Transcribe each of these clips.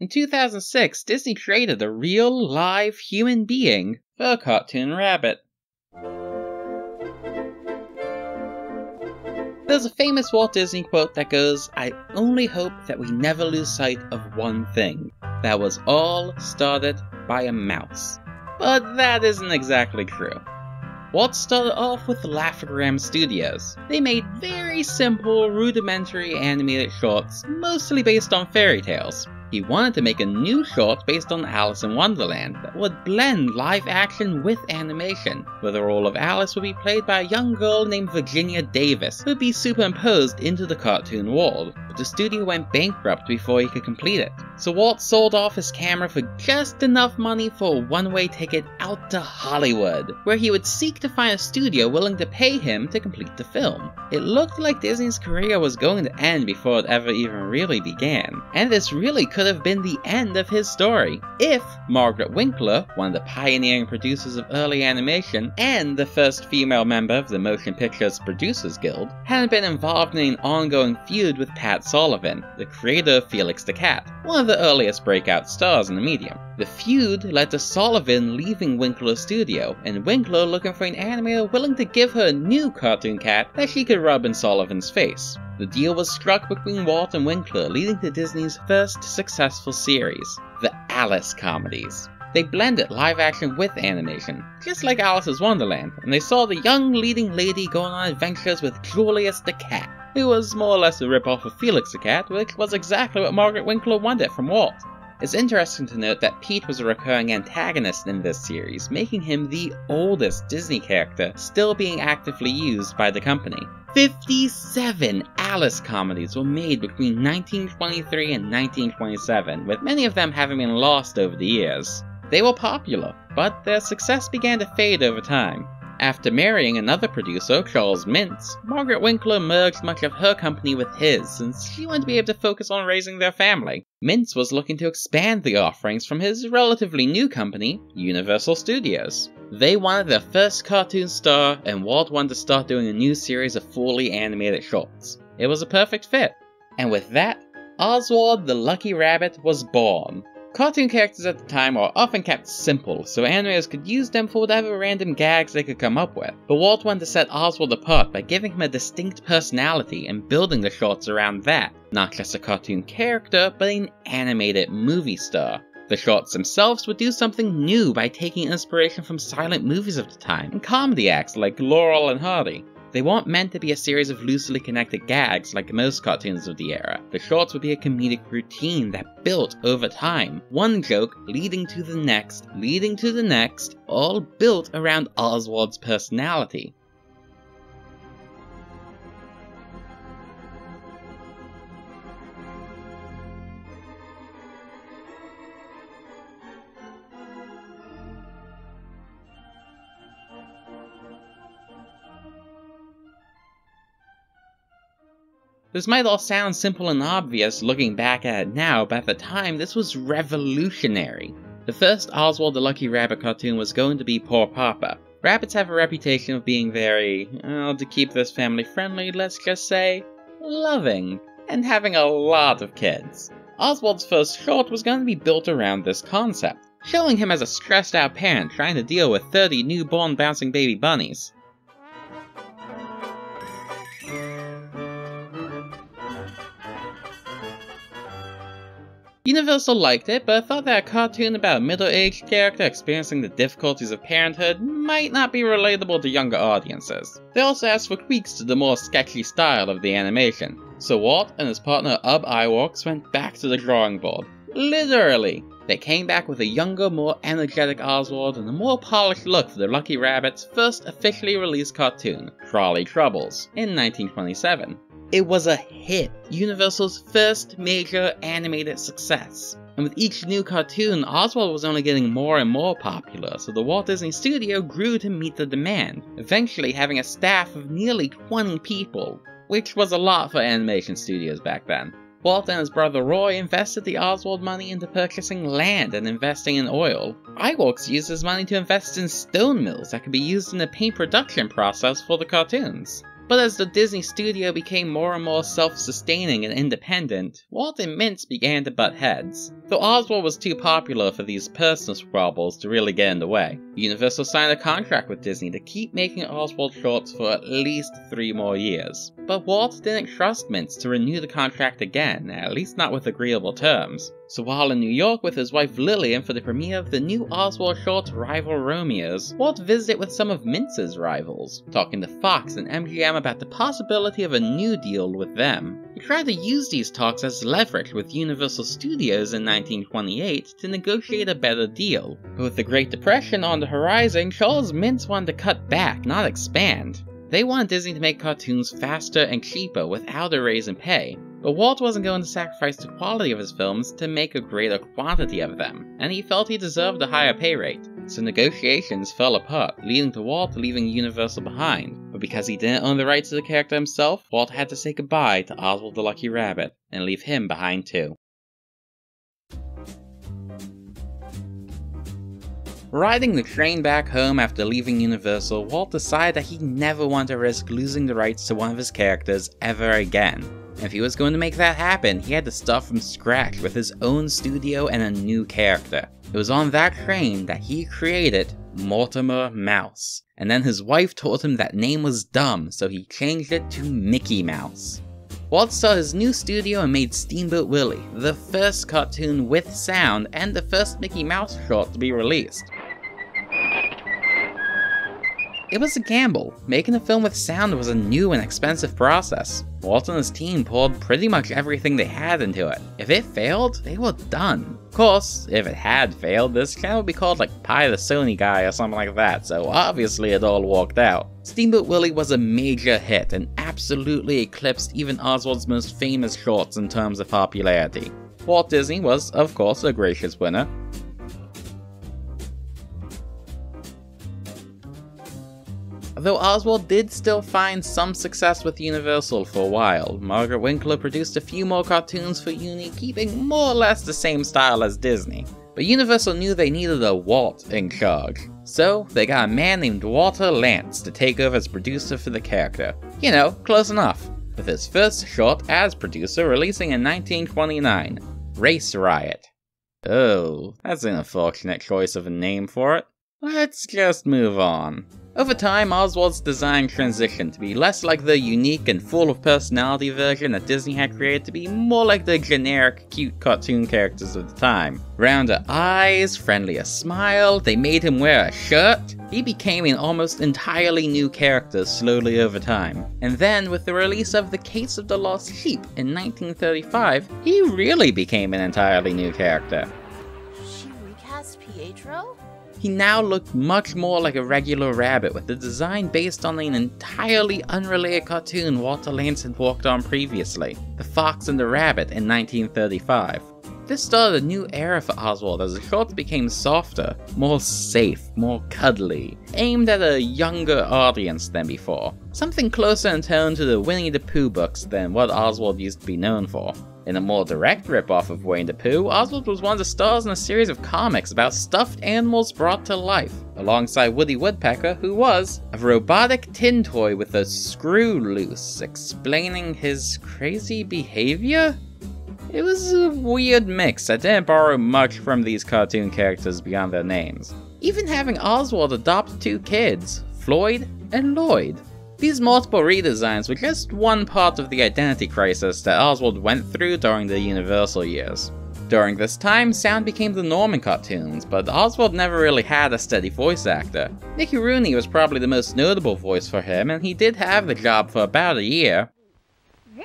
In 2006, Disney created a real, live human being for cartoon rabbit. There's a famous Walt Disney quote that goes, I only hope that we never lose sight of one thing. That was all started by a mouse. But that isn't exactly true. Walt started off with Laugh-O-Gram Studios. They made very simple, rudimentary animated shorts, mostly based on fairy tales. He wanted to make a new short based on Alice in Wonderland that would blend live action with animation, where the role of Alice would be played by a young girl named Virginia Davis, who would be superimposed into the cartoon world, but the studio went bankrupt before he could complete it. So Walt sold off his camera for just enough money for a one-way ticket out to Hollywood, where he would seek to find a studio willing to pay him to complete the film. It looked like Disney's career was going to end before it ever even really began, and this really could have been the end of his story, if Margaret Winkler, one of the pioneering producers of early animation and the first female member of the Motion Pictures Producers Guild, hadn't been involved in an ongoing feud with Pat Sullivan, the creator of Felix the Cat, one of the earliest breakout stars in the medium. The feud led to Sullivan leaving Winkler's studio, and Winkler looking for an animator willing to give her a new cartoon cat that she could rub in Sullivan's face. The deal was struck between Walt and Winkler, leading to Disney's first successful series, the Alice comedies. They blended live action with animation, just like Alice's Wonderland, and they saw the young leading lady going on adventures with Julius the Cat, who was more or less a rip-off of Felix the Cat, which was exactly what Margaret Winkler wanted from Walt. It's interesting to note that Pete was a recurring antagonist in this series, making him the oldest Disney character still being actively used by the company. 57 Alice comedies were made between 1923 and 1927, with many of them having been lost over the years. They were popular, but their success began to fade over time. After marrying another producer, Charles Mintz, Margaret Winkler merged much of her company with his since she wanted to be able to focus on raising their family. Mintz was looking to expand the offerings from his relatively new company, Universal Studios. They wanted their first cartoon star, and Walt wanted to start doing a new series of fully animated shorts. It was a perfect fit. And with that, Oswald the Lucky Rabbit was born. Cartoon characters at the time were often kept simple, so animators could use them for whatever random gags they could come up with. But Walt wanted to set Oswald apart by giving him a distinct personality and building the shorts around that. Not just a cartoon character, but an animated movie star. The shorts themselves would do something new by taking inspiration from silent movies of the time and comedy acts like Laurel and Hardy. They weren't meant to be a series of loosely connected gags like most cartoons of the era. The shorts would be a comedic routine that built over time, one joke leading to the next, leading to the next, all built around Oswald's personality. This might all sound simple and obvious looking back at it now, but at the time this was revolutionary. The first Oswald the Lucky Rabbit cartoon was going to be Poor Papa. Rabbits have a reputation of being very, well, to keep this family friendly, let's just say, loving, and having a lot of kids. Oswald's first short was going to be built around this concept, showing him as a stressed out parent trying to deal with 30 newborn bouncing baby bunnies. Universal liked it, but thought that a cartoon about a middle-aged character experiencing the difficulties of parenthood might not be relatable to younger audiences. They also asked for tweaks to the more sketchy style of the animation, so Walt and his partner Ub Iwerks went back to the drawing board. Literally! They came back with a younger, more energetic Oswald and a more polished look for the Lucky Rabbit's first officially released cartoon, Trolley Troubles, in 1927. It was a hit, Universal's first major animated success. And with each new cartoon, Oswald was only getting more and more popular, so the Walt Disney Studio grew to meet the demand, eventually having a staff of nearly 20 people, which was a lot for animation studios back then. Walt and his brother Roy invested the Oswald money into purchasing land and investing in oil. Iwerks used his money to invest in stone mills that could be used in the paint production process for the cartoons. But as the Disney studio became more and more self-sustaining and independent, Walt and Mintz began to butt heads. Though Oswald was too popular for these personal squabbles to really get in the way, Universal signed a contract with Disney to keep making Oswald shorts for at least three more years. But Walt didn't trust Mintz to renew the contract again, at least not with agreeable terms. So while in New York with his wife Lillian for the premiere of the new Oswald Shorts rival Romeos, Walt visited with some of Mintz's rivals, talking to Fox and MGM about the possibility of a new deal with them. He tried to use these talks as leverage with Universal Studios in 1928 to negotiate a better deal. With the Great Depression on the horizon, Charles Mintz wanted to cut back, not expand. They wanted Disney to make cartoons faster and cheaper without a raise in pay, but Walt wasn't going to sacrifice the quality of his films to make a greater quantity of them, and he felt he deserved a higher pay rate. So negotiations fell apart, leading to Walt leaving Universal behind. But because he didn't own the rights to the character himself, Walt had to say goodbye to Oswald the Lucky Rabbit, and leave him behind too. Riding the train back home after leaving Universal, Walt decided that he never wanted to risk losing the rights to one of his characters ever again. If he was going to make that happen, he had to start from scratch with his own studio and a new character. It was on that train that he created Mortimer Mouse. And then his wife told him that name was dumb, so he changed it to Mickey Mouse. Walt saw his new studio and made Steamboat Willie, the first cartoon with sound and the first Mickey Mouse short to be released. It was a gamble. Making a film with sound was a new and expensive process. Walt and his team poured pretty much everything they had into it. If it failed, they were done. Of course, if it had failed, this channel would be called like Pi the Sony Guy or something like that, so obviously it all worked out. Steamboat Willie was a major hit and absolutely eclipsed even Oswald's most famous shorts in terms of popularity. Walt Disney was, of course, a gracious winner, Though Oswald did still find some success with Universal for a while, Margaret Winkler produced a few more cartoons for Uni, keeping more or less the same style as Disney. But Universal knew they needed a Walt in charge, so they got a man named Walter Lantz to take over as producer for the character. You know, close enough. With his first short as producer releasing in 1929, Race Riot. Oh, that's an unfortunate choice of a name for it. Let's just move on. Over time, Oswald's design transitioned to be less like the unique and full of personality version that Disney had created to be more like the generic, cute cartoon characters of the time. Rounder eyes, friendlier smile, they made him wear a shirt. He became an almost entirely new character slowly over time. And then, with the release of The Case of the Lost Sheep in 1935, he really became an entirely new character. She recast Pietro? He now looked much more like a regular rabbit with a design based on an entirely unrelated cartoon Walter Lantz had worked on previously, The Fox and the Rabbit in 1935. This started a new era for Oswald as the shorts became softer, more safe, more cuddly, aimed at a younger audience than before. Something closer in tone to the Winnie the Pooh books than what Oswald used to be known for. In a more direct ripoff of Winnie the Pooh, Oswald was one of the stars in a series of comics about stuffed animals brought to life, alongside Woody Woodpecker, who was a robotic tin toy with a screw loose, explaining his crazy behavior? It was a weird mix that didn't borrow much from these cartoon characters beyond their names. Even having Oswald adopt two kids, Floyd and Lloyd. These multiple redesigns were just one part of the identity crisis that Oswald went through during the Universal years. During this time, sound became the norm in cartoons, but Oswald never really had a steady voice actor. Mickey Rooney was probably the most notable voice for him, and he did have the job for about a year. Then,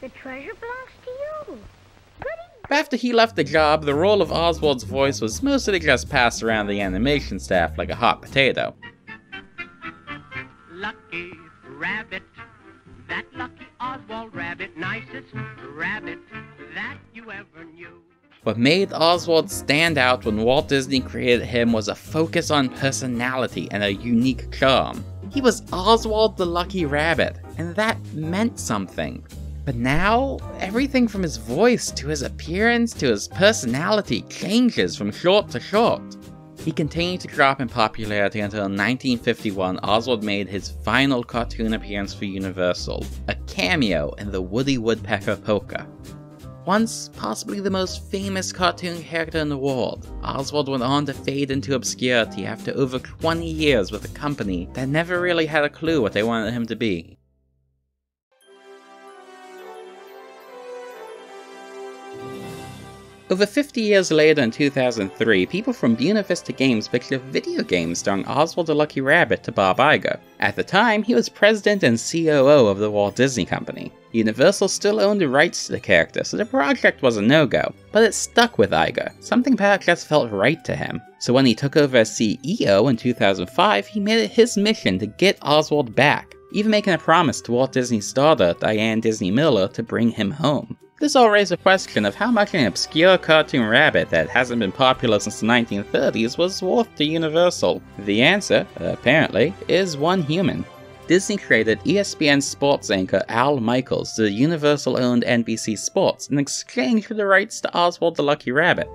the treasure belongs to you. Goody. After he left the job, the role of Oswald's voice was mostly just passed around the animation staff like a hot potato. What made Oswald stand out when Walt Disney created him was a focus on personality and a unique charm. He was Oswald the Lucky Rabbit, and that meant something. But now, everything from his voice to his appearance to his personality changes from short to short. He continued to drop in popularity until 1951 Oswald made his final cartoon appearance for Universal, a cameo in the Woody Woodpecker polka. Once possibly the most famous cartoon character in the world, Oswald went on to fade into obscurity after over 20 years with a company that never really had a clue what they wanted him to be. Over 50 years later in 2003, people from Buena Vista Games picked a video game starring Oswald the Lucky Rabbit to Bob Iger. At the time, he was president and COO of the Walt Disney Company. Universal still owned the rights to the character, so the project was a no-go, but it stuck with Iger. Something about it just felt right to him. So when he took over as CEO in 2005, he made it his mission to get Oswald back, even making a promise to Walt Disney's daughter, Diane Disney Miller, to bring him home. This all raises a question of how much an obscure cartoon rabbit that hasn't been popular since the 1930s was worth to Universal. The answer, apparently, is one human. Disney created ESPN sports anchor Al Michaels to Universal owned NBC Sports in exchange for the rights to Oswald the Lucky Rabbit.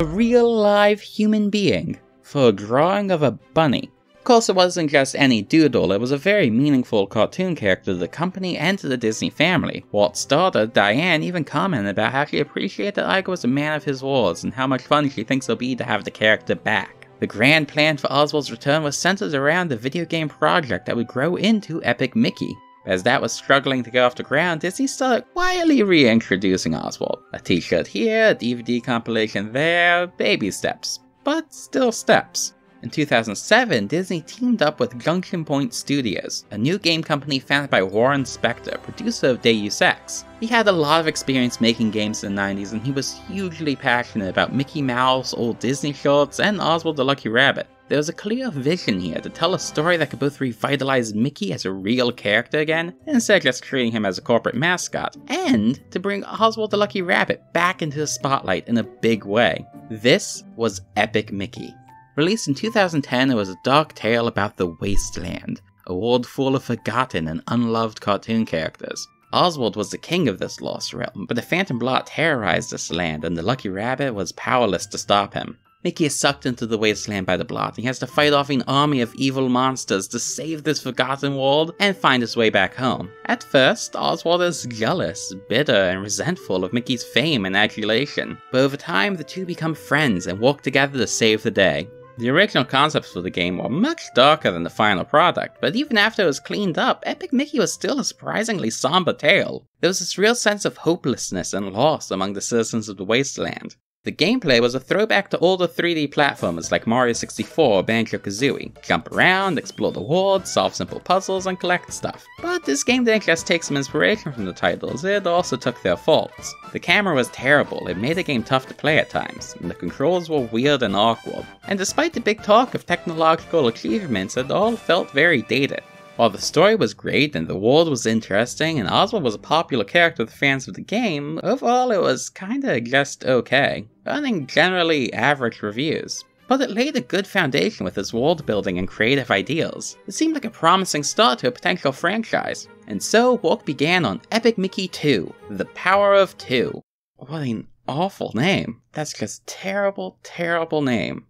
A real live human being for a drawing of a bunny. Of course, it wasn't just any doodle, it was a very meaningful cartoon character to the company and to the Disney family. Walt's daughter, Diane, even commented about how she appreciated that Iger was a man of his words and how much fun she thinks it'll be to have the character back. The grand plan for Oswald's return was centered around the video game project that would grow into Epic Mickey, as that was struggling to get off the ground, Disney started quietly reintroducing Oswald. A t-shirt here, a DVD compilation there, baby steps. But still steps. In 2007, Disney teamed up with Junction Point Studios, a new game company founded by Warren Spector, producer of Deus Ex. He had a lot of experience making games in the 90s and he was hugely passionate about Mickey Mouse, old Disney shorts, and Oswald the Lucky Rabbit. There was a clear vision here to tell a story that could both revitalize Mickey as a real character again, instead of just treating him as a corporate mascot, and to bring Oswald the Lucky Rabbit back into the spotlight in a big way. This was Epic Mickey. Released in 2010, it was a dark tale about the Wasteland, a world full of forgotten and unloved cartoon characters. Oswald was the king of this lost realm, but the Phantom Blot terrorized this land and the Lucky Rabbit was powerless to stop him. Mickey is sucked into the wasteland by the blot. He has to fight off an army of evil monsters to save this forgotten world and find his way back home. At first, Oswald is jealous, bitter, and resentful of Mickey's fame and adulation, but over time the two become friends and work together to save the day. The original concepts for the game were much darker than the final product, but even after it was cleaned up, Epic Mickey was still a surprisingly somber tale. There was this real sense of hopelessness and loss among the citizens of the wasteland. The gameplay was a throwback to older 3D platformers like Mario 64 or Banjo-Kazooie. Jump around, explore the world, solve simple puzzles, and collect stuff. But this game didn't just take some inspiration from the titles, it also took their faults. The camera was terrible, it made the game tough to play at times, and the controls were weird and awkward. And despite the big talk of technological achievements, it all felt very dated. While the story was great and the world was interesting and Oswald was a popular character with fans of the game, overall it was kinda just okay, earning generally average reviews. But it laid a good foundation with its world building and creative ideals. It seemed like a promising start to a potential franchise. And so work began on Epic Mickey 2, The Power of Two. What an awful name. That's just terrible, terrible name.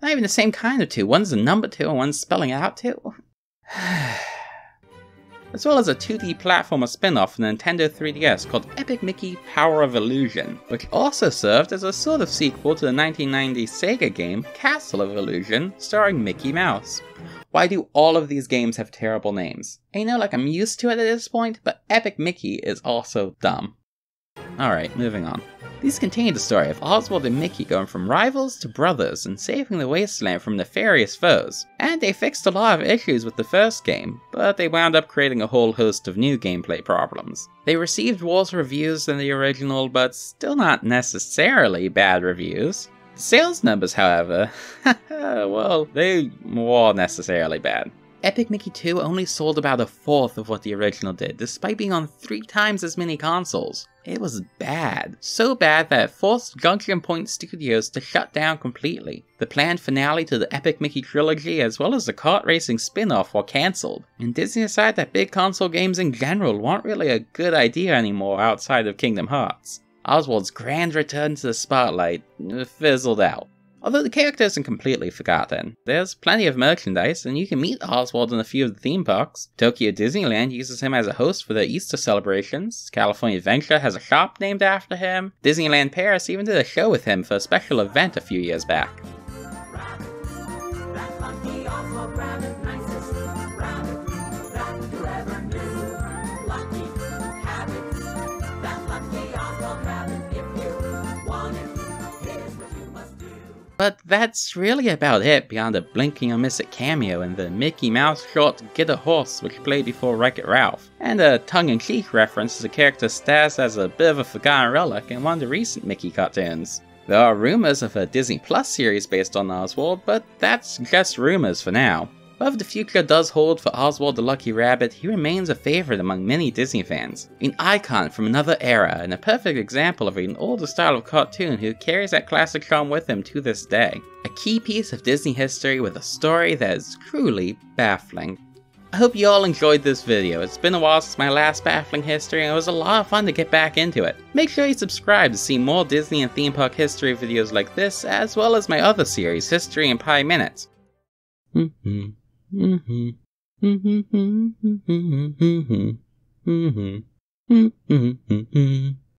Not even the same kind of two. One's a number two and one's spelling out two. as well as a 2D platformer spin-off for Nintendo 3DS called Epic Mickey Power of Illusion, which also served as a sort of sequel to the 1990 Sega game Castle of Illusion, starring Mickey Mouse. Why do all of these games have terrible names? I know like I'm used to it at this point, but Epic Mickey is also dumb. Alright, moving on. These contain the story of Oswald and Mickey going from rivals to brothers and saving the wasteland from nefarious foes. And they fixed a lot of issues with the first game, but they wound up creating a whole host of new gameplay problems. They received worse reviews than the original, but still not necessarily bad reviews. The sales numbers, however, well, they were necessarily bad. Epic Mickey 2 only sold about a fourth of what the original did, despite being on three times as many consoles. It was bad. So bad that it forced Junction Point Studios to shut down completely. The planned finale to the Epic Mickey trilogy, as well as the kart racing spin off, were cancelled. And Disney decided that big console games in general weren't really a good idea anymore outside of Kingdom Hearts. Oswald's grand return to the spotlight fizzled out. Although the character isn't completely forgotten, there's plenty of merchandise, and you can meet Oswald in a few of the theme parks. Tokyo Disneyland uses him as a host for their Easter celebrations, California Adventure has a shop named after him, Disneyland Paris even did a show with him for a special event a few years back. But that's really about it beyond a blinking or miss it cameo in the Mickey Mouse short Get a Horse which played before Wreck-It Ralph, and a tongue-in-cheek reference to a character status as a bit of a forgotten relic in one of the recent Mickey cartoons. There are rumors of a Disney Plus series based on Oswald, but that's just rumors for now. Whatever the future does hold for Oswald the Lucky Rabbit, he remains a favorite among many Disney fans. An icon from another era, and a perfect example of an older style of cartoon who carries that classic charm with him to this day. A key piece of Disney history with a story that is truly baffling. I hope you all enjoyed this video. It's been a while since my last baffling history and it was a lot of fun to get back into it. Make sure you subscribe to see more Disney and theme park history videos like this, as well as my other series, History in Pi Minutes. Mm-hmm. Mm-hmm.